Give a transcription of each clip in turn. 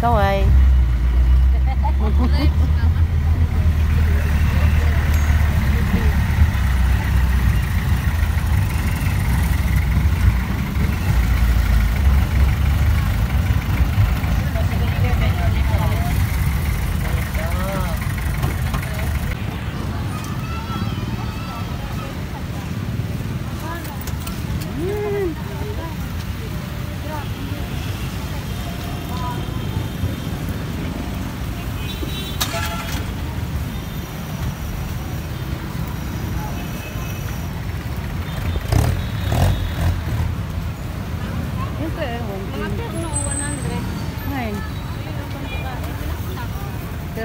各位。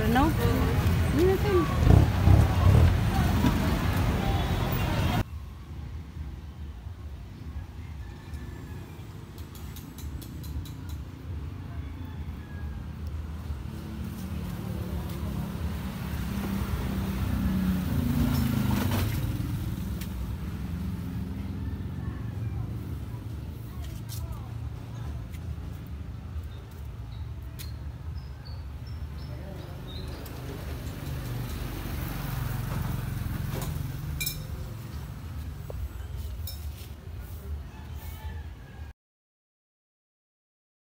¿no?